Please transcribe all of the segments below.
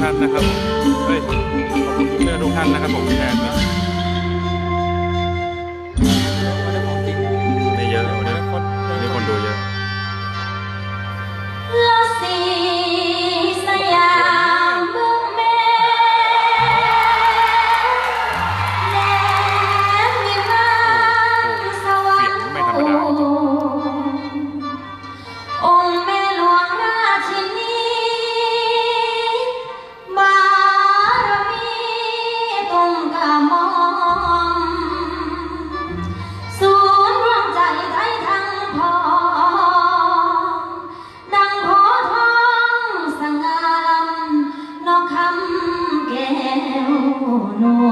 ท่านนะครับเฮ้ยขอบคุณทุกท่องทุกท่านนะครับผมแทนนะ know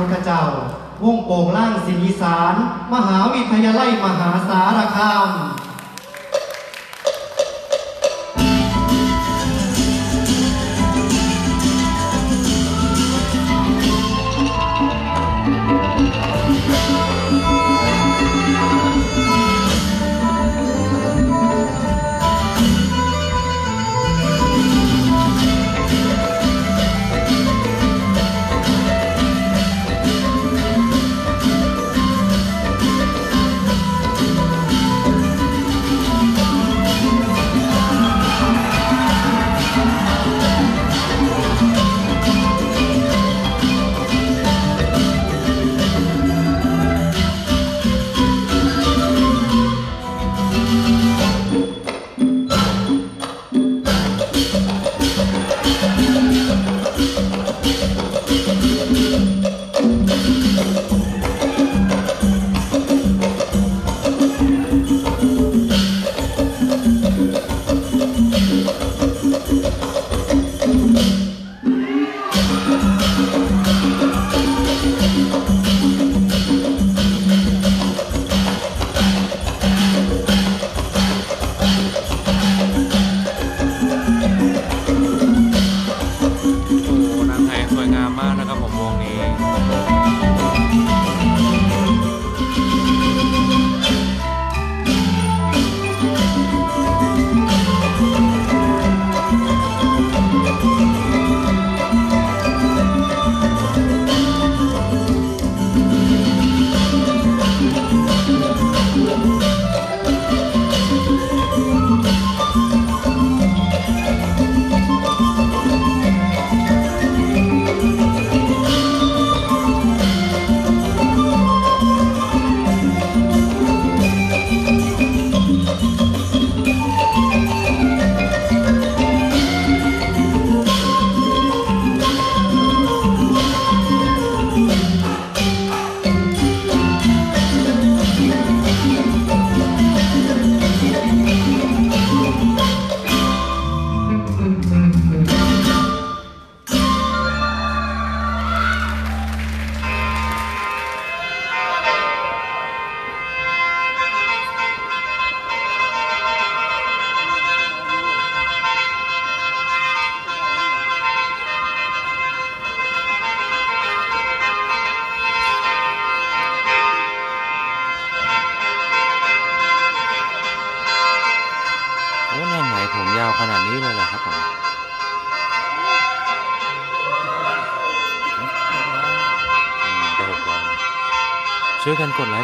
พุทธเจ้าวงโป่งล่างศรีสาร มหาวิทยาลัยมหาสารคาม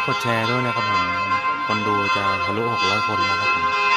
กดแชร์ด้วยนะครับผม คนดูจะทะลุ 600 คนนะครับผม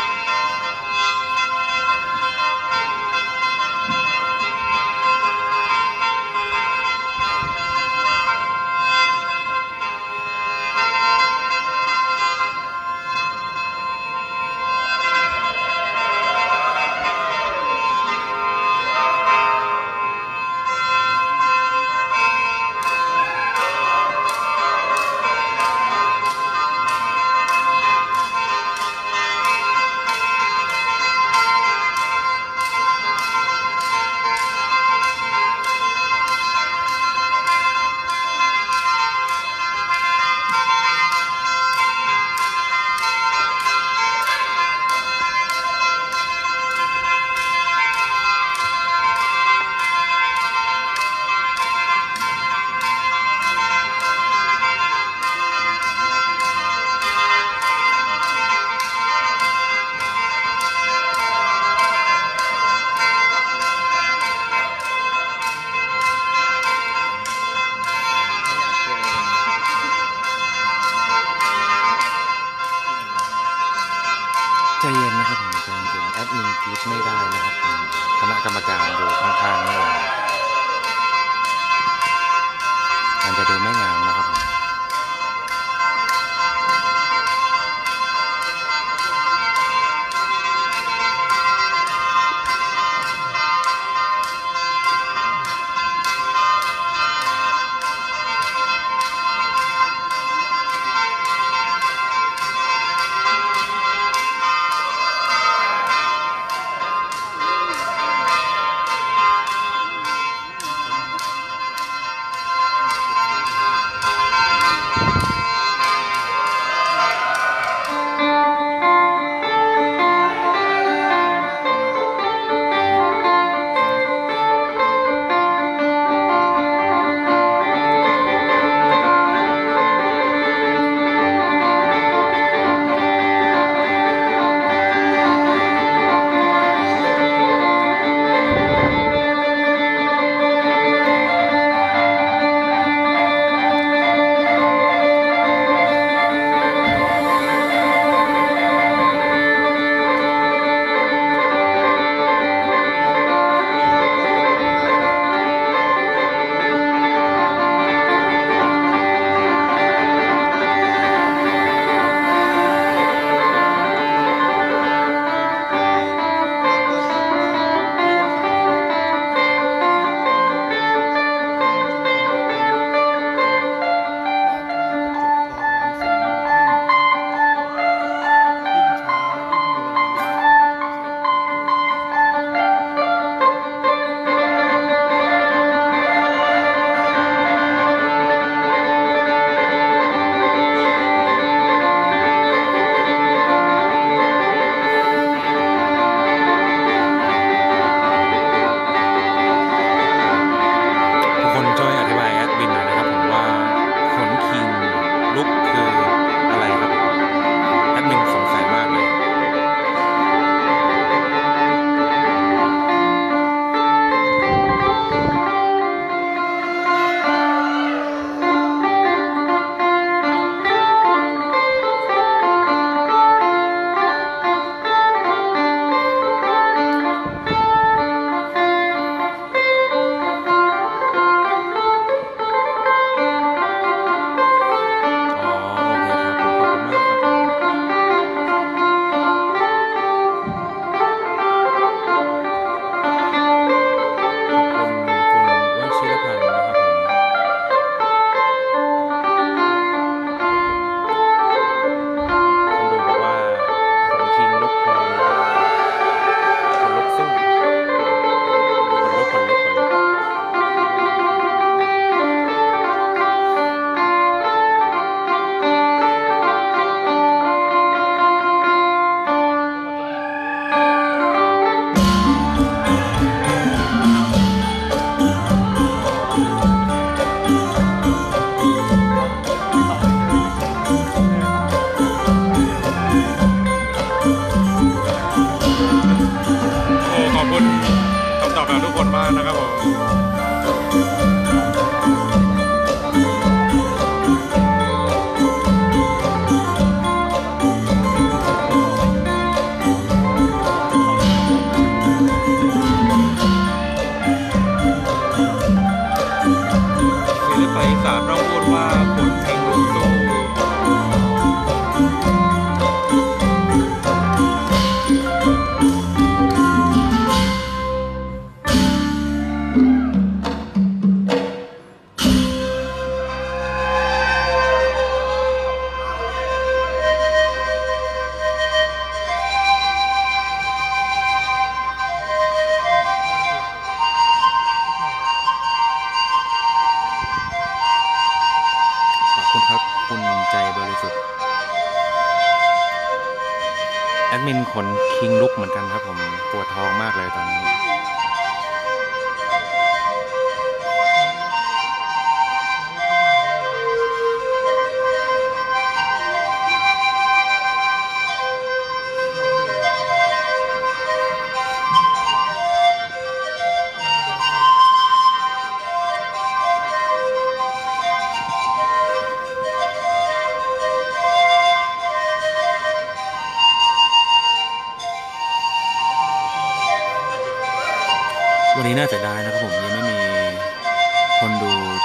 por la por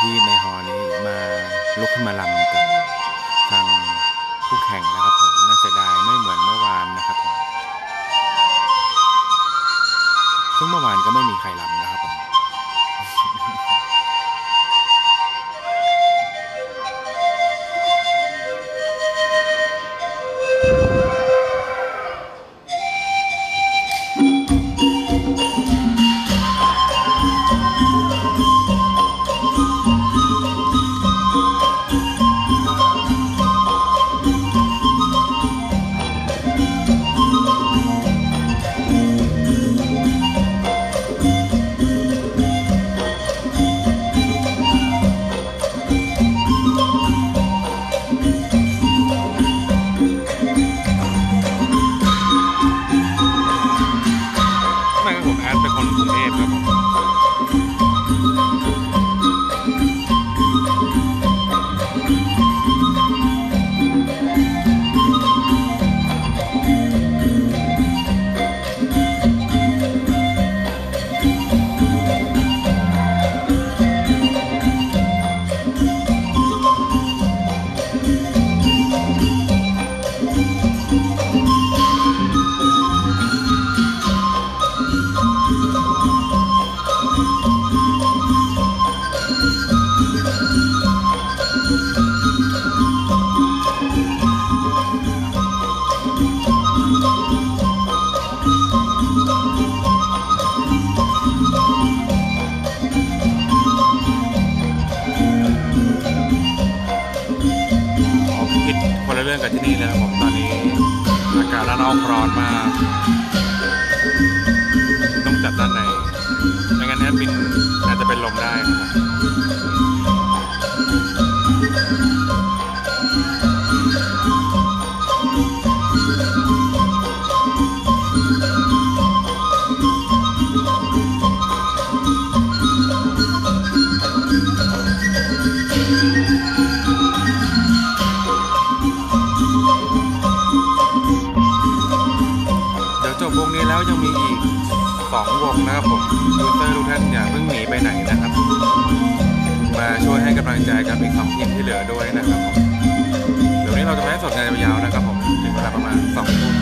ที่ในฮอลนี้มาลุกขึ้นมาลำกับทางผู้แข่งนะครับผมน่าเสียดายไม่เหมือนเมื่อวานนะครับผมซึ่งเมื่อวานก็ไม่มีใครลำนะครับ 2 วงนะครับผมยูเซอร์ทุกท่านอย่าเพิ่งหนีไปไหนนะครับ มาช่วยให้กำลังใจกับอีก2ทีมที่เหลือด้วยนะครับผมเดี๋ยวนี้เราจะไม่ให้สดงานยาวๆนะครับผมถึงเวลาประมาณ2ทุ่ม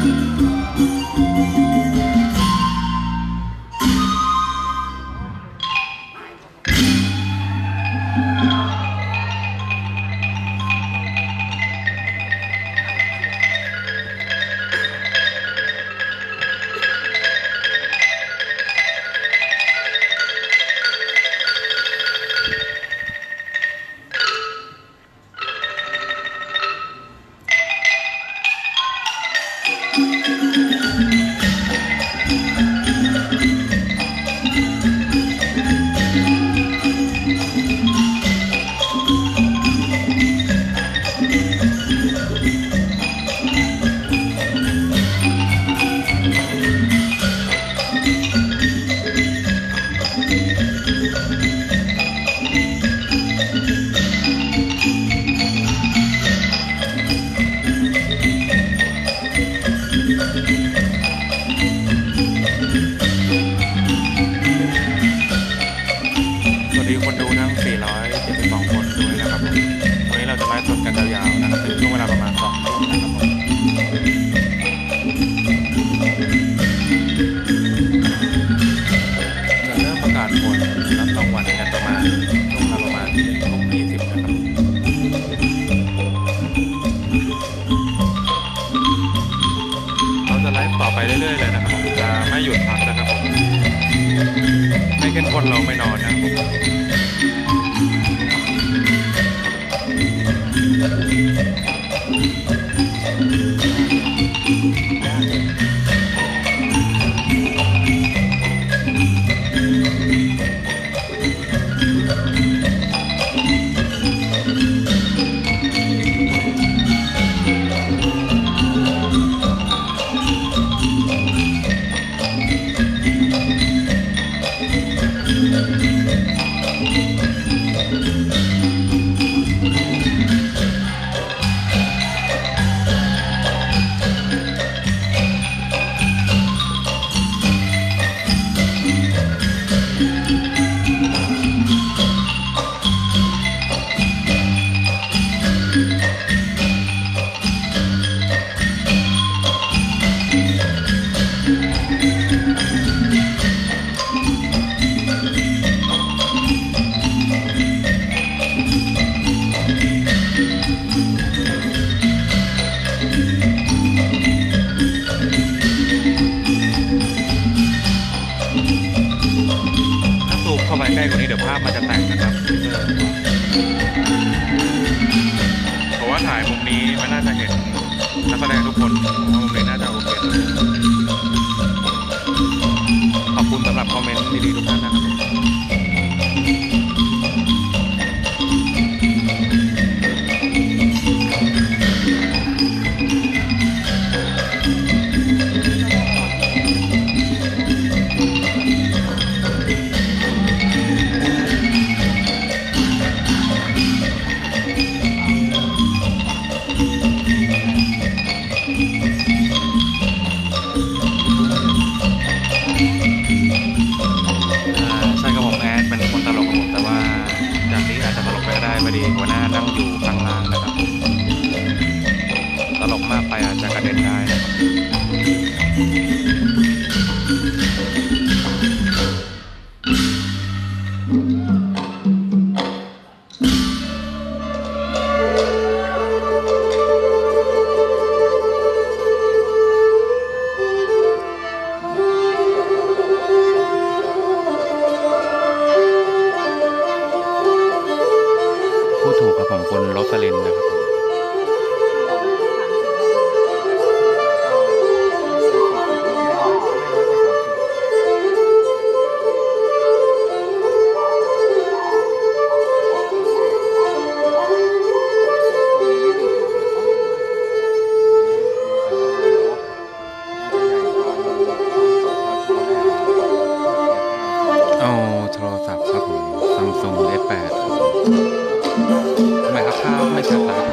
ทำไมครับข้าวไม่ชัดครั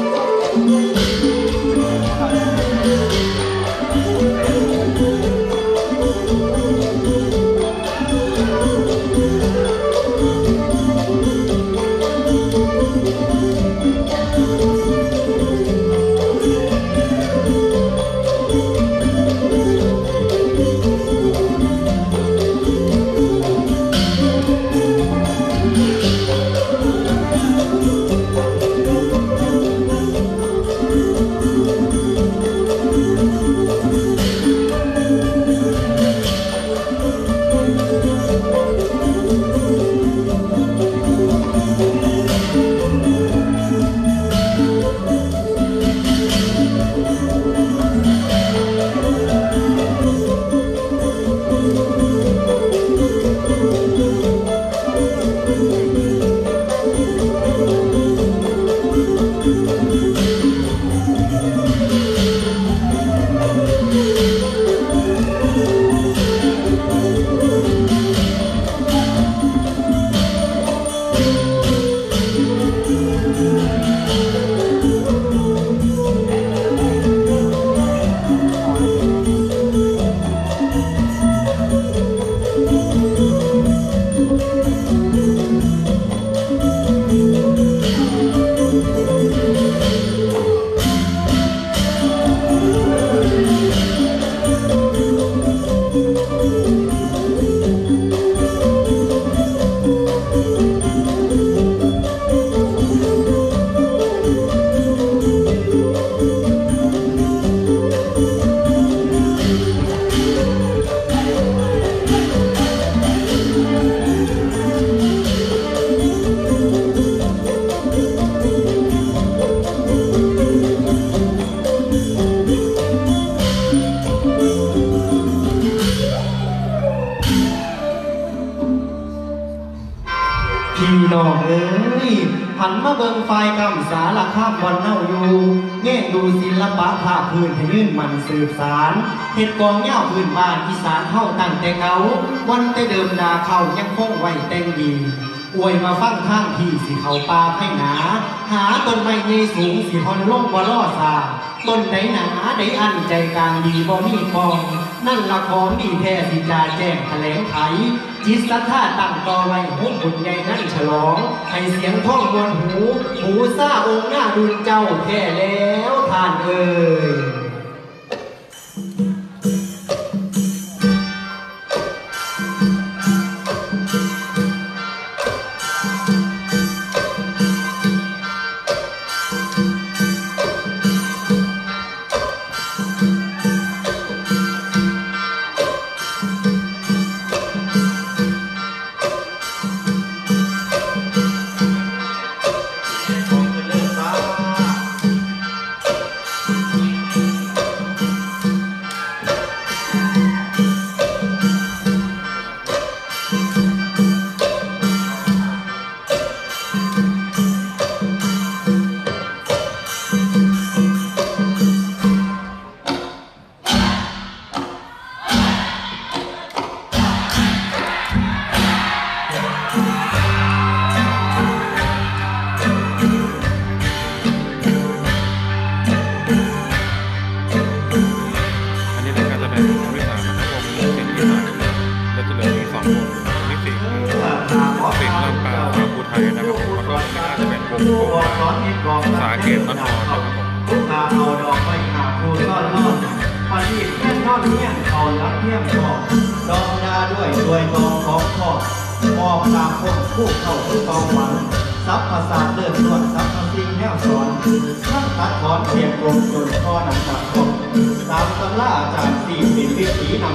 บ เห็ดกองเง่าพื้นบ้านอีสานเข้าตั้งแต่เกาวันแต่เดิมนาเขายังคงไว้แต่งดีอวยมาฟังข้างที่สิเขาปลาให้หนา หาต้นไม้ใหญ่สูงสิฮอนล่มบ่ล่อสาต้นไหนหนาไดอันใจกลางดีบ่มีปอง นั่นละของดีแท้สิจาแจ้งแถลงไข จิตสัทธาตั้งต่อไว้หุ้มบุญใหญ่นั่นฉลอง ให้เสียงท่องมวลหู หูซาองค์หน้าดุลเจ้าแท้แล้วท่านเอ่ย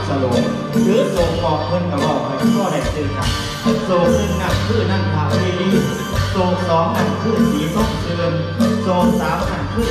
สโลงหรือโศกบอกเพิ่นกระบอกให้ก็ได้เจอกันโศกหนึ่งนั่นคือนั่นพาเวลีโศกสองนั่นคือสีส้มเสื่อมโศกสามนั่นคือ